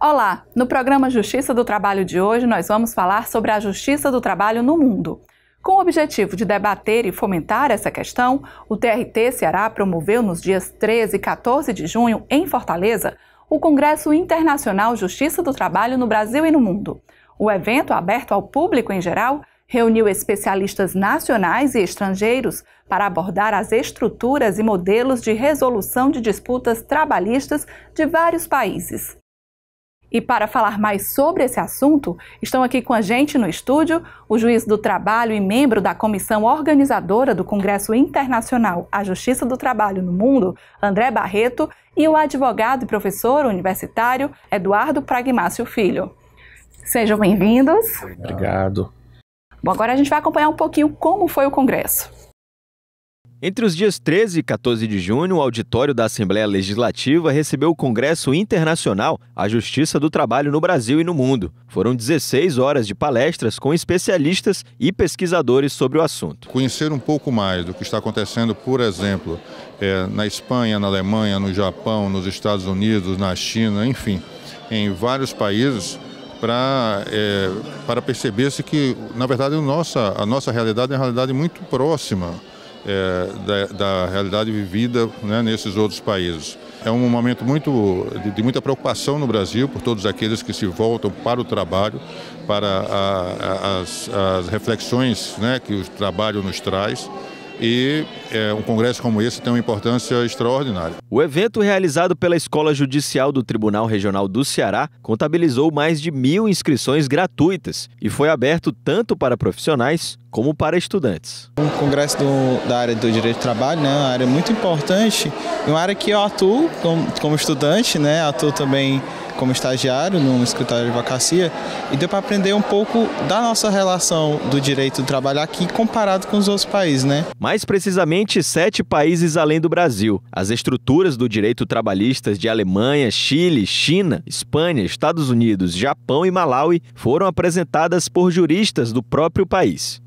Olá! No programa Justiça do Trabalho de hoje, nós vamos falar sobre a justiça do trabalho no mundo. Com o objetivo de debater e fomentar essa questão, o TRT Ceará promoveu nos dias 13 e 14 de junho, em Fortaleza, o Congresso Internacional Justiça do Trabalho no Brasil e no Mundo. O evento, aberto ao público em geral, reuniu especialistas nacionais e estrangeiros para abordar as estruturas e modelos de resolução de disputas trabalhistas de vários países. E para falar mais sobre esse assunto, estão aqui com a gente no estúdio o juiz do trabalho e membro da comissão organizadora do Congresso Internacional A Justiça do Trabalho no Mundo, André Barreto, e o advogado e professor universitário Eduardo Pragmácio Filho. Sejam bem-vindos. Obrigado. Bom, agora a gente vai acompanhar um pouquinho como foi o Congresso. Entre os dias 13 e 14 de junho, o auditório da Assembleia Legislativa recebeu o Congresso Internacional A Justiça do Trabalho no Brasil e no Mundo. Foram 16 horas de palestras com especialistas e pesquisadores sobre o assunto. Conhecer um pouco mais do que está acontecendo, por exemplo, é, na Espanha, na Alemanha, no Japão, nos Estados Unidos, na China, enfim, em vários países, para é, para perceber-se que, na verdade, a nossa, a nossa realidade é uma realidade muito próxima é, da, da, realidade vivida né, nesses outros países. É um momento muito, de, de, muita preocupação no Brasil por todos aqueles que se voltam para o trabalho, para a, a, as, as, reflexões né, que o trabalho nos traz e é, um congresso como esse tem uma importância extraordinária. O evento realizado pela Escola Judicial do Tribunal Regional do Ceará contabilizou mais de mil inscrições gratuitas e foi aberto tanto para profissionais como para estudantes. Um congresso do, da área do direito do trabalho, né, uma área muito importante, uma área que eu atuo como, como estudante, né, atuo também como estagiário no escritório de advocacia e deu para aprender um pouco da nossa relação do direito do trabalho aqui comparado com os outros países, né? Mais precisamente, sete países além do Brasil. As estruturas do direito trabalhistas de Alemanha, Chile, China, Espanha, Estados Unidos, Japão e Malawi foram apresentadas por juristas do próprio país.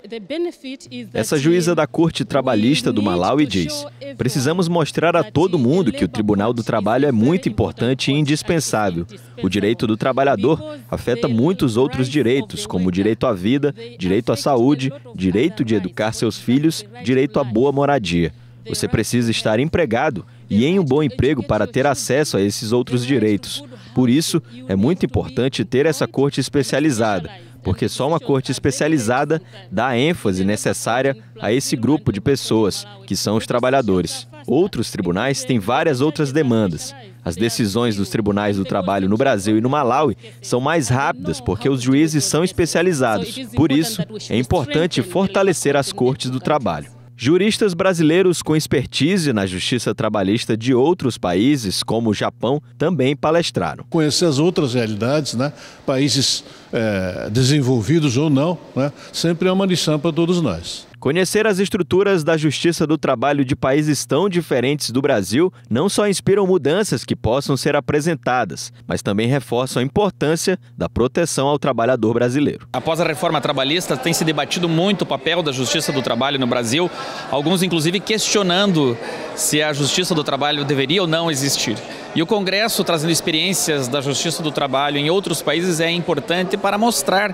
Essa juíza da Corte Trabalhista do Malawi diz: precisamos mostrar a todo mundo que o Tribunal do Trabalho é muito importante e indispensável o direito do trabalhador afeta muitos outros direitos, como o direito à vida, direito à saúde, direito de educar seus filhos, direito à boa moradia. Você precisa estar empregado e em um bom emprego para ter acesso a esses outros direitos. Por isso, é muito importante ter essa corte especializada, porque só uma corte especializada dá a ênfase necessária a esse grupo de pessoas, que são os trabalhadores. Outros tribunais têm várias outras demandas. As decisões dos tribunais do trabalho no Brasil e no Malawi são mais rápidas porque os juízes são especializados. Por isso, é importante fortalecer as cortes do trabalho. Juristas brasileiros com expertise na justiça trabalhista de outros países, como o Japão, também palestraram. Conhecer as outras realidades, né? países é, desenvolvidos ou não, né? sempre é uma lição para todos nós. Conhecer as estruturas da justiça do trabalho de países tão diferentes do Brasil não só inspiram mudanças que possam ser apresentadas, mas também reforçam a importância da proteção ao trabalhador brasileiro. Após a reforma trabalhista, tem se debatido muito o papel da justiça do trabalho no Brasil, alguns inclusive questionando se a justiça do trabalho deveria ou não existir. E o Congresso, trazendo experiências da justiça do trabalho em outros países, é importante para mostrar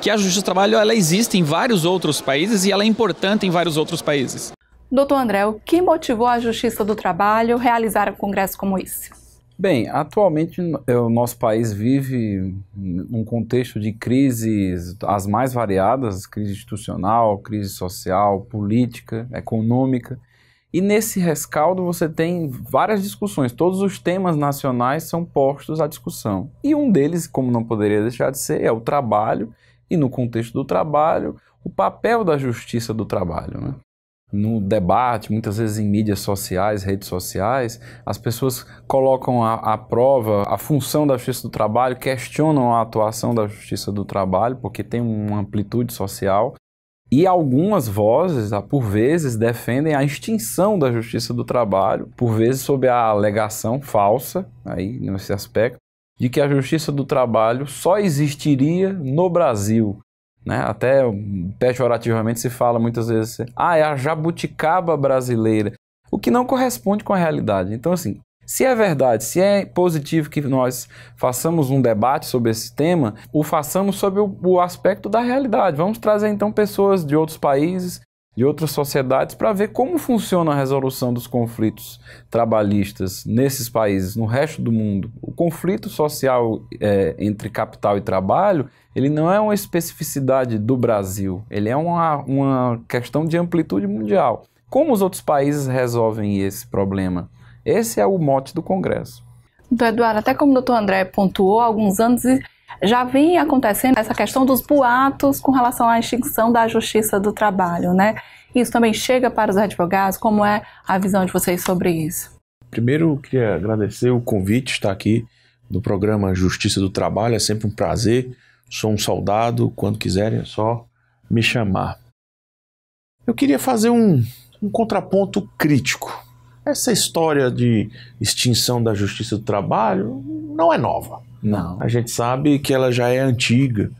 que a justiça do trabalho ela existe em vários outros países e ela é importante em vários outros países. Doutor André, o que motivou a Justiça do Trabalho a realizar um congresso como esse? Bem, atualmente o nosso país vive um contexto de crises as mais variadas, crise institucional, crise social, política, econômica, e nesse rescaldo você tem várias discussões, todos os temas nacionais são postos à discussão. E um deles, como não poderia deixar de ser, é o trabalho, e no contexto do trabalho, o papel da justiça do trabalho. Né? No debate, muitas vezes em mídias sociais, redes sociais, as pessoas colocam à prova a função da justiça do trabalho, questionam a atuação da justiça do trabalho, porque tem uma amplitude social. E algumas vozes, por vezes, defendem a extinção da justiça do trabalho, por vezes sob a alegação falsa, aí nesse aspecto, de que a justiça do trabalho só existiria no Brasil. Né? Até pejorativamente se fala muitas vezes, ah, é a jabuticaba brasileira, o que não corresponde com a realidade. Então, assim, Se é verdade, se é positivo que nós façamos um debate sobre esse tema, o façamos sobre o, o aspecto da realidade. Vamos trazer então pessoas de outros países, de outras sociedades, para ver como funciona a resolução dos conflitos trabalhistas nesses países, no resto do mundo. O conflito social é, entre capital e trabalho, ele não é uma especificidade do Brasil, ele é uma, uma questão de amplitude mundial. Como os outros países resolvem esse problema? Esse é o mote do Congresso. Doutor Eduardo, até como o doutor André pontuou, há alguns anos já vem acontecendo essa questão dos boatos com relação à extinção da justiça do trabalho, né? Isso também chega para os advogados? Como é a visão de vocês sobre isso? Primeiro, eu queria agradecer o convite, estar aqui no programa Justiça do Trabalho, é sempre um prazer. Sou um soldado, quando quiserem é só me chamar. Eu queria fazer um, um contraponto crítico essa história de extinção da justiça do trabalho não é nova. Não. A gente sabe que ela já é antiga.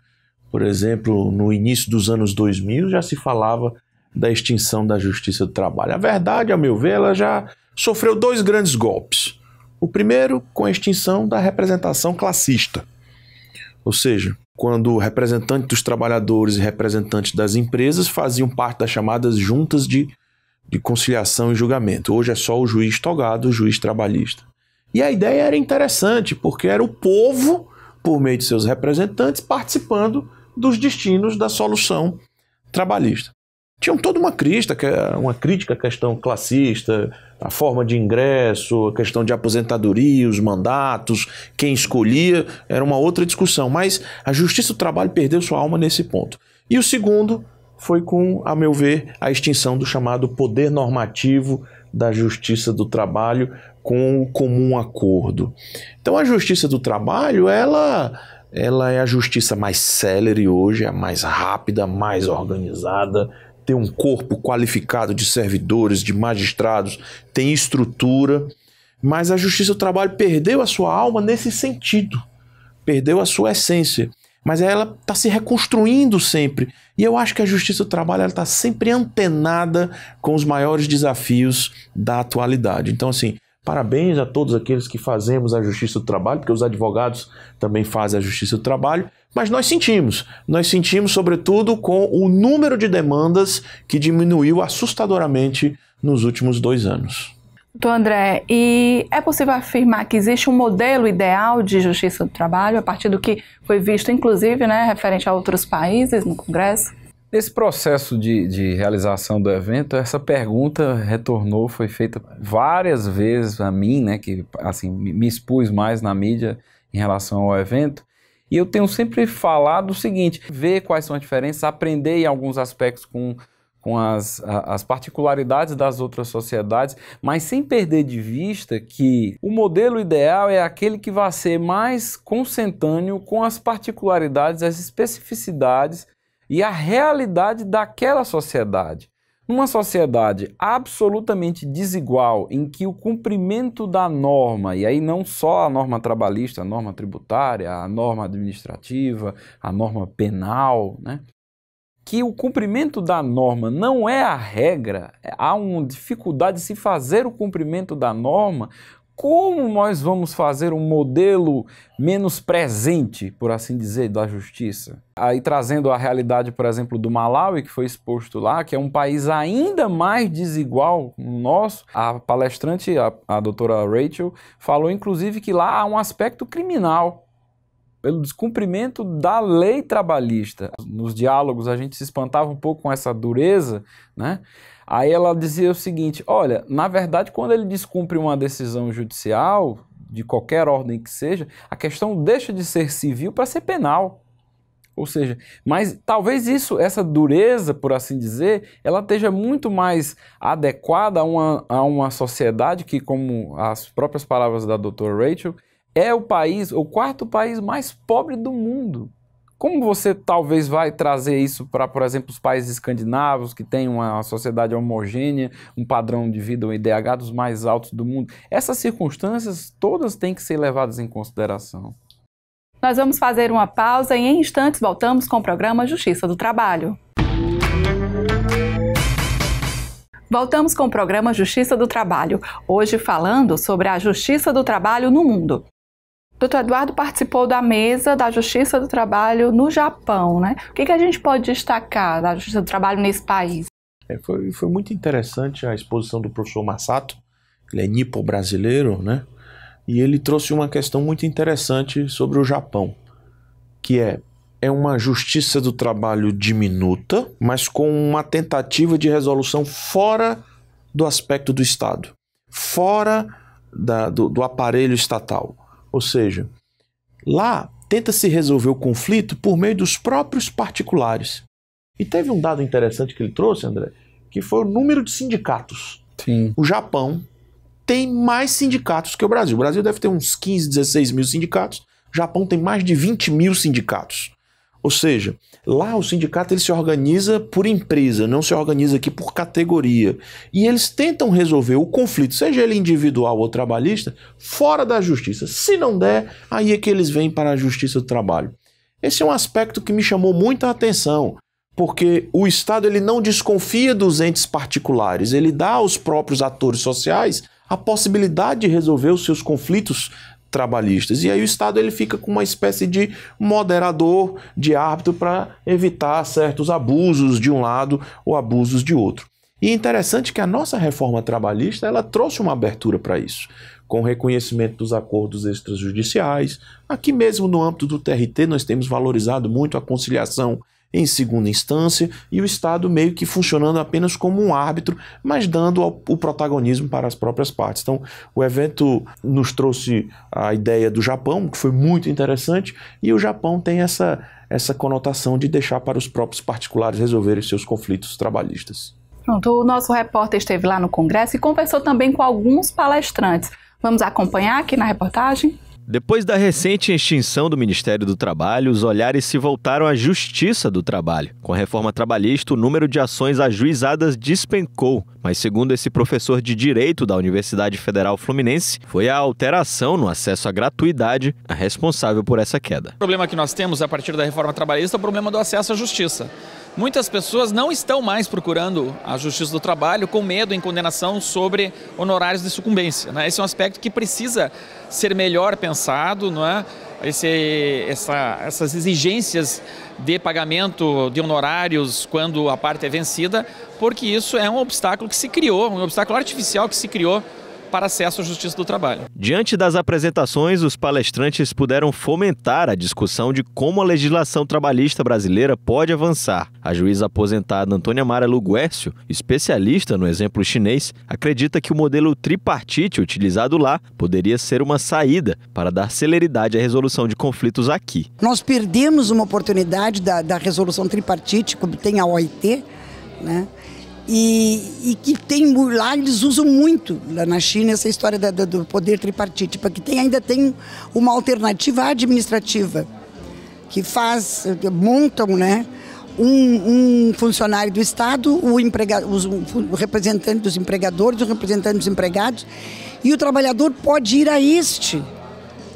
Por exemplo, no início dos anos 2000 já se falava da extinção da justiça do trabalho. A verdade, ao meu ver, ela já sofreu dois grandes golpes. O primeiro, com a extinção da representação classista. Ou seja, quando representantes dos trabalhadores e representantes das empresas faziam parte das chamadas juntas de de conciliação e julgamento. Hoje é só o juiz togado, o juiz trabalhista. E a ideia era interessante, porque era o povo, por meio de seus representantes, participando dos destinos da solução trabalhista. Tinham toda uma crítica, uma crítica à questão classista, a forma de ingresso, a questão de aposentadoria, os mandatos, quem escolhia, era uma outra discussão. Mas a justiça do trabalho perdeu sua alma nesse ponto. E o segundo foi com, a meu ver, a extinção do chamado poder normativo da justiça do trabalho com o comum acordo. Então a justiça do trabalho, ela ela é a justiça mais célere hoje, é mais rápida, mais organizada, tem um corpo qualificado de servidores, de magistrados, tem estrutura, mas a justiça do trabalho perdeu a sua alma nesse sentido, perdeu a sua essência mas ela está se reconstruindo sempre. E eu acho que a justiça do trabalho está sempre antenada com os maiores desafios da atualidade. Então, assim, parabéns a todos aqueles que fazemos a justiça do trabalho, porque os advogados também fazem a justiça do trabalho, mas nós sentimos, nós sentimos sobretudo com o número de demandas que diminuiu assustadoramente nos últimos dois anos. Doutor André, e é possível afirmar que existe um modelo ideal de justiça do trabalho, a partir do que foi visto, inclusive, né, referente a outros países no Congresso? Nesse processo de, de realização do evento, essa pergunta retornou, foi feita várias vezes a mim, né, que assim me expus mais na mídia em relação ao evento. E eu tenho sempre falado o seguinte: ver quais são as diferenças, aprender em alguns aspectos com com as, as particularidades das outras sociedades, mas sem perder de vista que o modelo ideal é aquele que vai ser mais consentâneo com as particularidades, as especificidades e a realidade daquela sociedade. Numa sociedade absolutamente desigual, em que o cumprimento da norma, e aí não só a norma trabalhista, a norma tributária, a norma administrativa, a norma penal, né? que o cumprimento da norma não é a regra, há uma dificuldade de se fazer o cumprimento da norma, como nós vamos fazer um modelo menos presente, por assim dizer, da justiça? Aí trazendo a realidade, por exemplo, do Malawi, que foi exposto lá, que é um país ainda mais desigual no nosso, a palestrante, a, a doutora Rachel, falou inclusive que lá há um aspecto criminal pelo descumprimento da lei trabalhista. Nos diálogos a gente se espantava um pouco com essa dureza, né? Aí ela dizia o seguinte: olha, na verdade, quando ele descumpre uma decisão judicial, de qualquer ordem que seja, a questão deixa de ser civil para ser penal. Ou seja, mas talvez isso, essa dureza, por assim dizer, ela esteja muito mais adequada a uma, a uma sociedade que, como as próprias palavras da doutora Rachel, é o país, o quarto país mais pobre do mundo. Como você talvez vai trazer isso para, por exemplo, os países escandinavos, que têm uma sociedade homogênea, um padrão de vida, um IDH dos mais altos do mundo? Essas circunstâncias todas têm que ser levadas em consideração. Nós vamos fazer uma pausa e em instantes voltamos com o programa Justiça do Trabalho. Voltamos com o programa Justiça do Trabalho, hoje falando sobre a justiça do trabalho no mundo. Doutor Eduardo participou da mesa da Justiça do Trabalho no Japão, né? O que, que a gente pode destacar da Justiça do Trabalho nesse país? É, foi, foi muito interessante a exposição do professor Massato, ele é nipo brasileiro, né? E ele trouxe uma questão muito interessante sobre o Japão, que é é uma justiça do trabalho diminuta, mas com uma tentativa de resolução fora do aspecto do Estado, fora da, do, do aparelho estatal. Ou seja, lá tenta-se resolver o conflito por meio dos próprios particulares. E teve um dado interessante que ele trouxe, André, que foi o número de sindicatos. Sim. O Japão tem mais sindicatos que o Brasil. O Brasil deve ter uns 15, 16 mil sindicatos. O Japão tem mais de 20 mil sindicatos. Ou seja, lá o sindicato ele se organiza por empresa, não se organiza aqui por categoria. E eles tentam resolver o conflito, seja ele individual ou trabalhista, fora da justiça. Se não der, aí é que eles vêm para a justiça do trabalho. Esse é um aspecto que me chamou muita atenção, porque o Estado ele não desconfia dos entes particulares, ele dá aos próprios atores sociais a possibilidade de resolver os seus conflitos trabalhistas. E aí o Estado ele fica com uma espécie de moderador, de árbitro para evitar certos abusos de um lado ou abusos de outro. E é interessante que a nossa reforma trabalhista ela trouxe uma abertura para isso, com reconhecimento dos acordos extrajudiciais. Aqui mesmo no âmbito do TRT nós temos valorizado muito a conciliação em segunda instância e o Estado meio que funcionando apenas como um árbitro, mas dando o protagonismo para as próprias partes. Então, o evento nos trouxe a ideia do Japão, que foi muito interessante, e o Japão tem essa, essa conotação de deixar para os próprios particulares resolverem seus conflitos trabalhistas. Pronto, o nosso repórter esteve lá no Congresso e conversou também com alguns palestrantes. Vamos acompanhar aqui na reportagem? Depois da recente extinção do Ministério do Trabalho, os olhares se voltaram à Justiça do Trabalho. Com a reforma trabalhista, o número de ações ajuizadas despencou, mas segundo esse professor de Direito da Universidade Federal Fluminense, foi a alteração no acesso à gratuidade a responsável por essa queda. O problema que nós temos a partir da reforma trabalhista é o problema do acesso à justiça. Muitas pessoas não estão mais procurando a justiça do trabalho com medo em condenação sobre honorários de sucumbência. Né? Esse é um aspecto que precisa ser melhor pensado, não é? Esse, essa, essas exigências de pagamento de honorários quando a parte é vencida, porque isso é um obstáculo que se criou, um obstáculo artificial que se criou para acesso à justiça do trabalho. Diante das apresentações, os palestrantes puderam fomentar a discussão de como a legislação trabalhista brasileira pode avançar. A juíza aposentada Antônia Mara Luguércio, especialista no exemplo chinês, acredita que o modelo tripartite utilizado lá poderia ser uma saída para dar celeridade à resolução de conflitos aqui. Nós perdemos uma oportunidade da, da resolução tripartite, como tem a OIT, né? E, e, que tem lá eles usam muito lá na China essa história da, do poder tripartite, porque tem, ainda tem uma alternativa administrativa que faz montam, né, um, um funcionário do Estado, o, empregado, o representante dos empregadores, o representante dos empregados, e o trabalhador pode ir a este,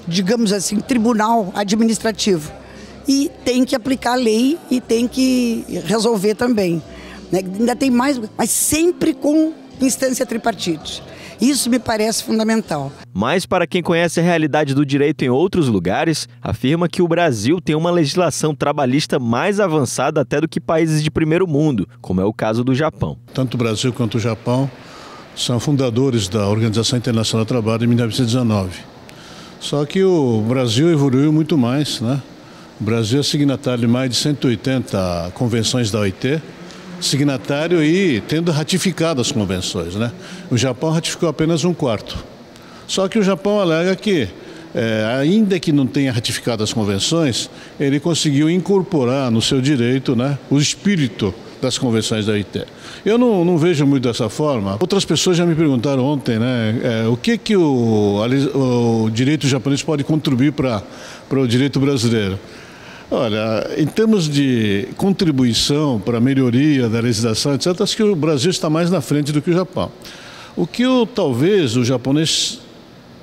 digamos assim, tribunal administrativo e tem que aplicar a lei e tem que resolver também. Né? Ainda tem mais, mas sempre com instância tripartite. Isso me parece fundamental. Mas, para quem conhece a realidade do direito em outros lugares, afirma que o Brasil tem uma legislação trabalhista mais avançada até do que países de primeiro mundo, como é o caso do Japão. Tanto o Brasil quanto o Japão são fundadores da Organização Internacional do Trabalho em 1919. Só que o Brasil evoluiu muito mais, né? O Brasil é signatário de mais de 180 convenções da OIT, signatário e tendo ratificado as convenções. Né? O Japão ratificou apenas um quarto. Só que o Japão alega que, é, ainda que não tenha ratificado as convenções, ele conseguiu incorporar no seu direito né, o espírito das convenções da OIT. Eu não, não, vejo muito dessa forma. Outras pessoas já me perguntaram ontem, né, é, o que que o, o direito japonês pode contribuir para o direito brasileiro. Olha, em termos de contribuição para a melhoria da legislação, etc., acho que o Brasil está mais na frente do que o Japão. O que eu, talvez o japonês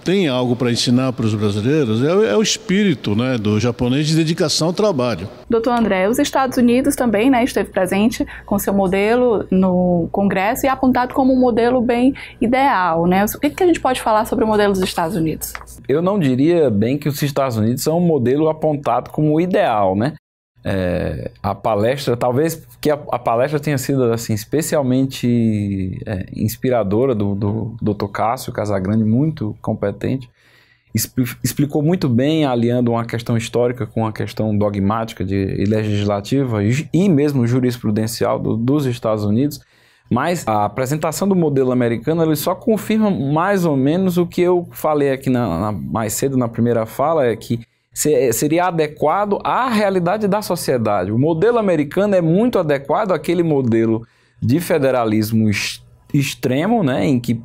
tem algo para ensinar para os brasileiros é, é, o espírito né, do japonês de dedicação ao trabalho. Doutor André, os Estados Unidos também né, esteve presente com seu modelo no Congresso e apontado como um modelo bem ideal. Né? O que, que a gente pode falar sobre o modelo dos Estados Unidos? Eu não diria bem que os Estados Unidos são um modelo apontado como ideal, né? É, a palestra, talvez que a, a, palestra tenha sido assim especialmente é, inspiradora do, do, do Dr. Cássio Casagrande, muito competente. Explicou muito bem, aliando uma questão histórica com uma questão dogmática de, e legislativa e, mesmo jurisprudencial do, dos Estados Unidos. Mas a apresentação do modelo americano ele só confirma mais ou menos o que eu falei aqui na, na, mais cedo na primeira fala, é que seria adequado à realidade da sociedade. O modelo americano é muito adequado àquele modelo de federalismo extremo, né, em que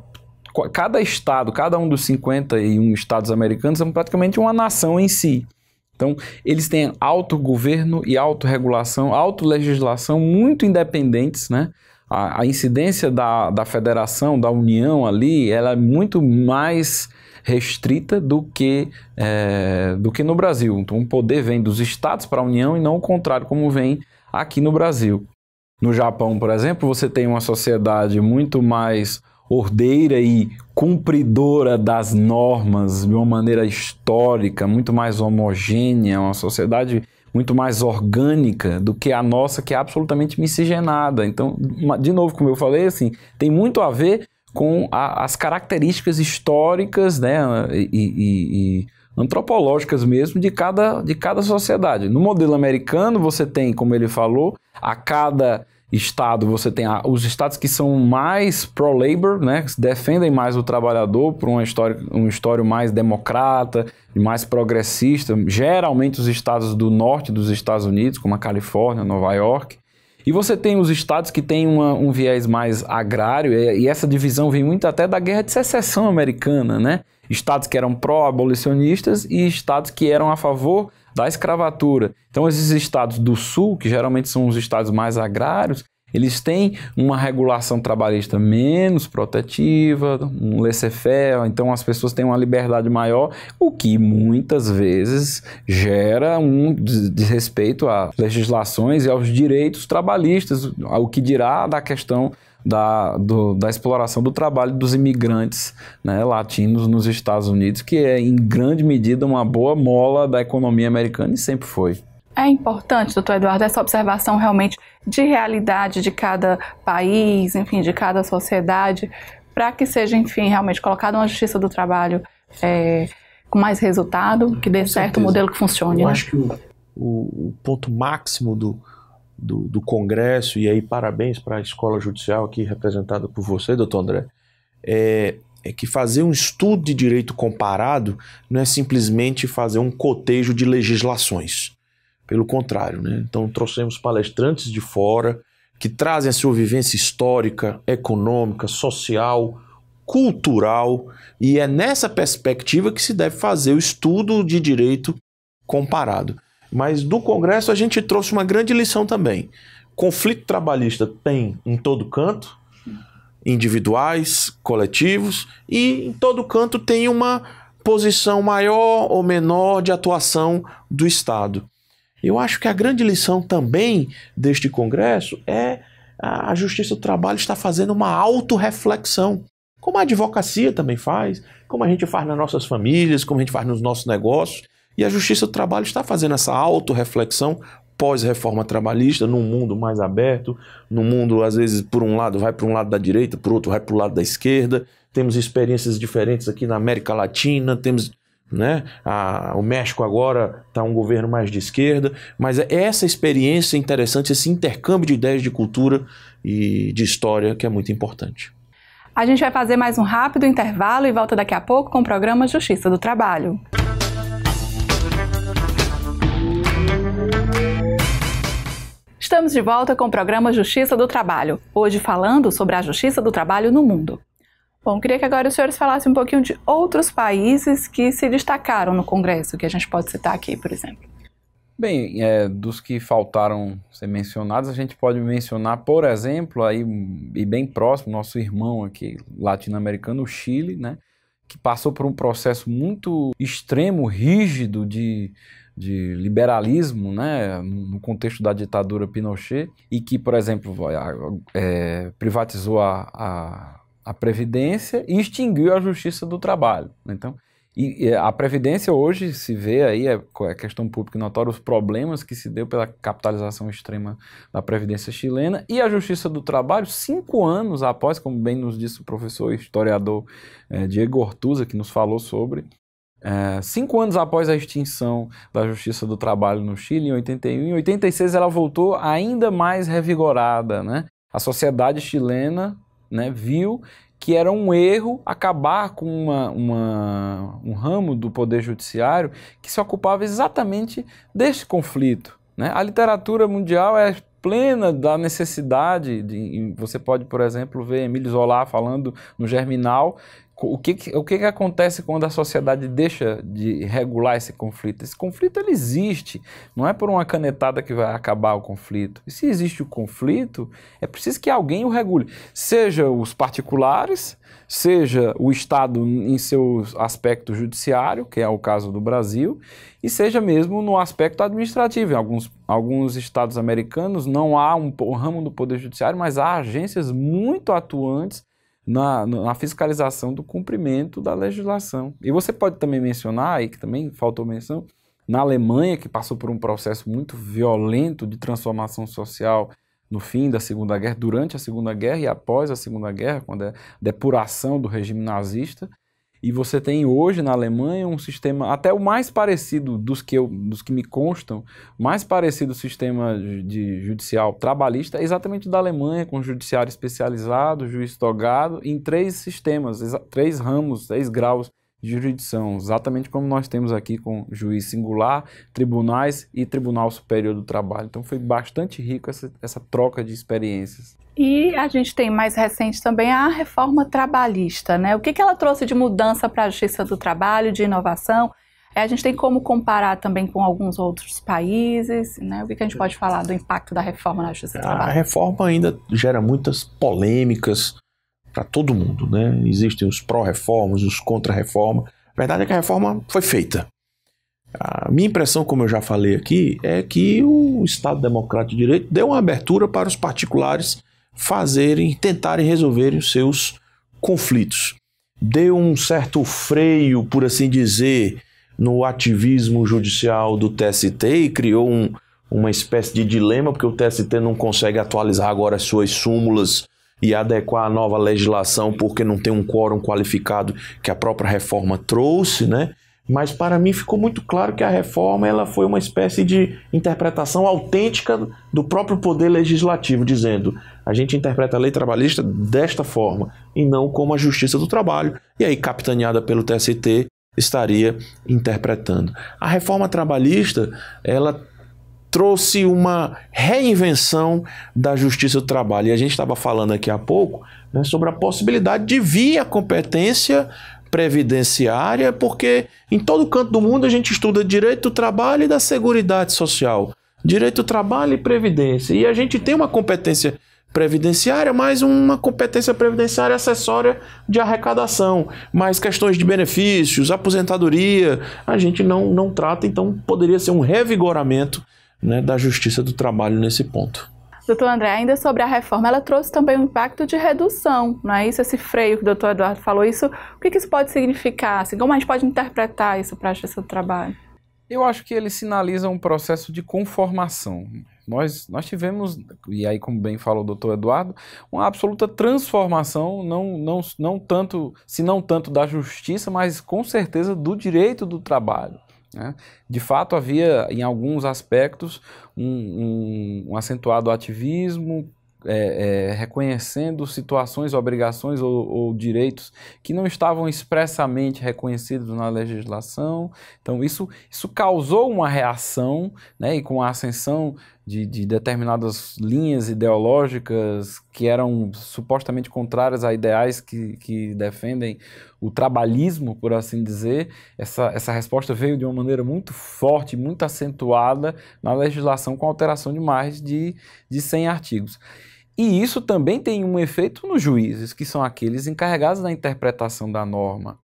cada estado, cada um dos 51 estados americanos são praticamente uma nação em si. Então, eles têm autogoverno e autorregulação, autolegislação muito independentes, né? A, a incidência da, da federação, da união ali, ela é muito mais restrita do que, é, do que no Brasil. Então, o poder vem dos estados para a União e não o contrário, como vem aqui no Brasil. No Japão, por exemplo, você tem uma sociedade muito mais ordeira e cumpridora das normas de uma maneira histórica, muito mais homogênea, uma sociedade muito mais orgânica do que a nossa, que é absolutamente miscigenada. Então, de novo, como eu falei, assim, tem muito a ver com a, as características históricas né, e, e, e, antropológicas mesmo de cada, de cada sociedade. No modelo americano, você tem, como ele falou, a cada estado você tem a, os estados que são mais pro-labor, né, que defendem mais o trabalhador por uma história, um história mais democrata, mais progressista, geralmente os estados do norte dos Estados Unidos, como a Califórnia, Nova York, e você tem os estados que têm uma, um viés mais agrário, e, essa divisão vem muito até da Guerra de Secessão Americana, né? Estados que eram pró-abolicionistas e estados que eram a favor da escravatura. Então, esses estados do sul, que geralmente são os estados mais agrários, eles têm uma regulação trabalhista menos protetiva, um laissez-faire, então as pessoas têm uma liberdade maior, o que muitas vezes gera um desrespeito às legislações e aos direitos trabalhistas, o que dirá da questão da, do, da exploração do trabalho dos imigrantes né, latinos nos Estados Unidos, que é em grande medida uma boa mola da economia americana e sempre foi. É importante, doutor Eduardo, essa observação realmente de realidade de cada país, enfim, de cada sociedade, para que seja, enfim, realmente colocada uma justiça do trabalho é, com mais resultado, que dê com certo, o modelo que funcione. Eu né? acho que o, o, o ponto máximo do, do, do, Congresso, e aí parabéns para a Escola Judicial aqui representada por você, doutor André, é, é que fazer um estudo de direito comparado não é simplesmente fazer um cotejo de legislações. Pelo contrário, né? Então trouxemos palestrantes de fora que trazem a sua vivência histórica, econômica, social, cultural, e é nessa perspectiva que se deve fazer o estudo de direito comparado. Mas do Congresso a gente trouxe uma grande lição também. Conflito trabalhista tem em todo canto, individuais, coletivos, e em todo canto tem uma posição maior ou menor de atuação do Estado. Eu acho que a grande lição também deste Congresso é a Justiça do Trabalho está fazendo uma autorreflexão, como a advocacia também faz, como a gente faz nas nossas famílias, como a gente faz nos nossos negócios. E a Justiça do Trabalho está fazendo essa autorreflexão pós-reforma trabalhista, num mundo mais aberto, num mundo, às vezes, por um lado vai para um lado da direita, por outro vai para o lado da esquerda. Temos experiências diferentes aqui na América Latina, temos né? A, o México agora está um governo mais de esquerda, mas é essa experiência interessante, esse intercâmbio de ideias de cultura e de história que é muito importante. A gente vai fazer mais um rápido intervalo e volta daqui a pouco com o programa Justiça do Trabalho. Estamos de volta com o programa Justiça do Trabalho, hoje falando sobre a justiça do trabalho no mundo. Bom, queria que agora os senhores falassem um pouquinho de outros países que se destacaram no Congresso, que a gente pode citar aqui, por exemplo. Bem, é, dos que faltaram ser mencionados, a gente pode mencionar, por exemplo, aí, e bem próximo, nosso irmão aqui, latino-americano, o Chile, né? que passou por um processo muito extremo, rígido de, de liberalismo, né, no contexto da ditadura Pinochet, e que, por exemplo, é, privatizou a, a, a, Previdência e extinguiu a Justiça do Trabalho. Então, e, e a Previdência hoje se vê aí, é, é questão pública notória, os problemas que se deu pela capitalização extrema da Previdência chilena e a Justiça do Trabalho, cinco anos após, como bem nos disse o professor historiador é, Diego Ortuza, que nos falou sobre, é, cinco anos após a extinção da Justiça do Trabalho no Chile, em 81, em 86 ela voltou ainda mais revigorada. Né? A sociedade chilena né, viu que era um erro acabar com uma, uma, um ramo do Poder Judiciário que se ocupava exatamente deste conflito. Né? A literatura mundial é plena da necessidade de. Você pode, por exemplo, ver Emílio Zola falando no Germinal o que, o que, que acontece quando a sociedade deixa de regular esse conflito? Esse conflito ele existe, não é por uma canetada que vai acabar o conflito. E se existe o conflito, é preciso que alguém o regule, seja os particulares, seja o Estado em seu aspecto judiciário, que é o caso do Brasil, e seja mesmo no aspecto administrativo. Em alguns, alguns estados americanos não há um, um ramo do Poder Judiciário, mas há agências muito atuantes na, na, fiscalização do cumprimento da legislação. E você pode também mencionar, aí que também faltou menção, na Alemanha, que passou por um processo muito violento de transformação social no fim da Segunda Guerra, durante a Segunda Guerra e após a Segunda Guerra, quando é a depuração do regime nazista, e você tem hoje na Alemanha um sistema, até o mais parecido dos que, eu, dos que me constam, mais parecido sistema de judicial trabalhista é exatamente da Alemanha, com judiciário especializado, juiz togado, em três sistemas, três ramos, três graus de jurisdição, exatamente como nós temos aqui com juiz singular, tribunais e Tribunal Superior do Trabalho. Então foi bastante rico essa, essa troca de experiências. E a gente tem mais recente também a reforma trabalhista, né? O que, que ela trouxe de mudança para a justiça do trabalho, de inovação? É, a gente tem como comparar também com alguns outros países, né? O que, que a gente pode falar do impacto da reforma na justiça do trabalho? A reforma ainda gera muitas polêmicas para todo mundo, né? Existem os pró-reformas, os contra-reforma. A verdade é que a reforma foi feita. A minha impressão, como eu já falei aqui, é que o Estado Democrático de Direito deu uma abertura para os particulares fazerem, tentarem resolverem os seus conflitos. Deu um certo freio, por assim dizer, no ativismo judicial do TST e criou um, uma espécie de dilema, porque o TST não consegue atualizar agora as suas súmulas e adequar a nova legislação porque não tem um quórum qualificado que a própria reforma trouxe, né? Mas para mim ficou muito claro que a reforma ela foi uma espécie de interpretação autêntica do próprio poder legislativo, dizendo a gente interpreta a lei trabalhista desta forma e não como a justiça do trabalho. E aí, capitaneada pelo TST, estaria interpretando. A reforma trabalhista ela trouxe uma reinvenção da justiça do trabalho. E a gente estava falando aqui há pouco né, sobre a possibilidade de vir a competência previdenciária, porque em todo canto do mundo a gente estuda direito do trabalho e da seguridade social. Direito do trabalho e previdência. E a gente tem uma competência previdenciária, mas uma competência previdenciária acessória de arrecadação. Mas questões de benefícios, aposentadoria, a gente não, não trata, então poderia ser um revigoramento né, da justiça do trabalho nesse ponto. Doutor André, ainda sobre a reforma, ela trouxe também um impacto de redução, não é isso? Esse freio que o doutor Eduardo falou, isso, o que, isso pode significar? Assim, como a gente pode interpretar isso para a justiça do trabalho? Eu acho que ele sinaliza um processo de conformação. Nós, nós tivemos, e aí como bem falou o doutor Eduardo, uma absoluta transformação, não, não, não tanto, se não tanto da justiça, mas com certeza do direito do trabalho. Né? De fato, havia em alguns aspectos um, um, um acentuado ativismo, é, é, reconhecendo situações, obrigações ou, ou, direitos que não estavam expressamente reconhecidos na legislação. Então, isso, isso causou uma reação, né, e com a ascensão de, de, determinadas linhas ideológicas que eram supostamente contrárias a ideais que, que defendem o trabalhismo, por assim dizer, essa, essa resposta veio de uma maneira muito forte, muito acentuada na legislação com alteração de mais de, de 100 artigos. E isso também tem um efeito nos juízes, que são aqueles encarregados da interpretação da norma.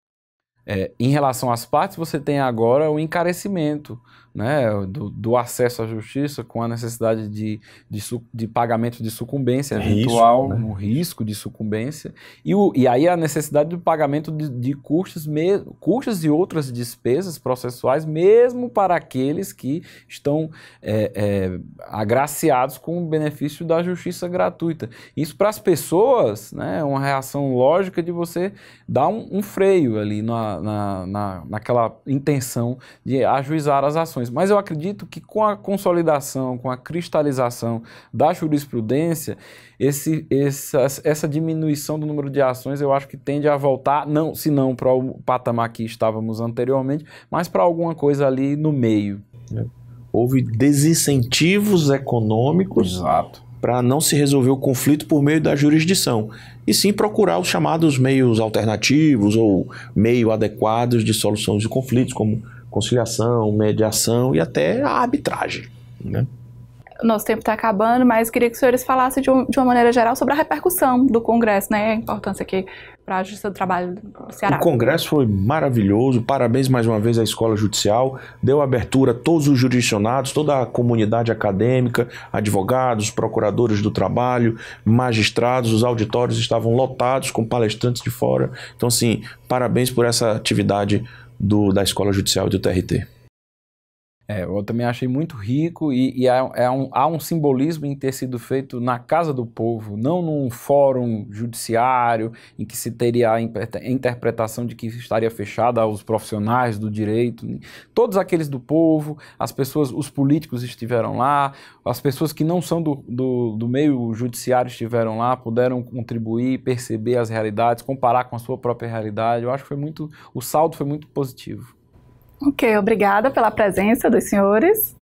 É, em relação às partes, você tem agora o encarecimento né, do, do, acesso à justiça com a necessidade de, de, de pagamento de sucumbência eventual, risco, né? um risco de sucumbência, e, o, e aí a necessidade do pagamento de, de custos, me, custos e outras despesas processuais, mesmo para aqueles que estão é, é, agraciados com o benefício da justiça gratuita. Isso para as pessoas né, é uma reação lógica de você dar um, um freio ali na, na, na, naquela intenção de ajuizar as ações. Mas eu acredito que com a consolidação, com a cristalização da jurisprudência, esse, essa, essa diminuição do número de ações eu acho que tende a voltar, não, se não para o patamar que estávamos anteriormente, mas para alguma coisa ali no meio. É. Houve desincentivos econômicos para não se resolver o conflito por meio da jurisdição, e sim procurar os chamados meios alternativos ou meio adequados de solução de conflitos, como conciliação, mediação e até a arbitragem. Né? Nosso tempo está acabando, mas queria que os senhores falassem de, um, de, uma maneira geral sobre a repercussão do Congresso, né? A importância aqui para a Justiça do Trabalho do Ceará. O Congresso foi maravilhoso, parabéns mais uma vez à Escola Judicial, deu abertura a todos os jurisdicionados, toda a comunidade acadêmica, advogados, procuradores do trabalho, magistrados, os auditórios estavam lotados com palestrantes de fora. Então, assim, parabéns por essa atividade do, da Escola Judicial e do TRT. É, eu também achei muito rico e, e há, é um, há, um, simbolismo em ter sido feito na casa do povo, não num fórum judiciário em que se teria a interpretação de que estaria fechada aos profissionais do direito. Todos aqueles do povo, as pessoas, os políticos estiveram lá, as pessoas que não são do, do, do meio judiciário estiveram lá, puderam contribuir, perceber as realidades, comparar com a sua própria realidade. Eu acho que foi muito, o saldo foi muito positivo. Ok, obrigada pela presença dos senhores.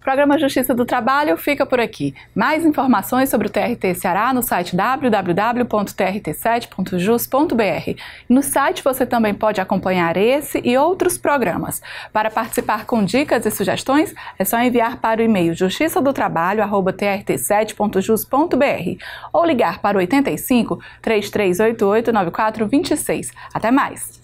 O programa Justiça do Trabalho fica por aqui. Mais informações sobre o TRT Ceará no site www.trt7.jus.br. No site você também pode acompanhar esse e outros programas. Para participar com dicas e sugestões, é só enviar para o e-mail justiçadotrabalho@trt7.jus.br ou ligar para o 85 3388 9426. Até mais.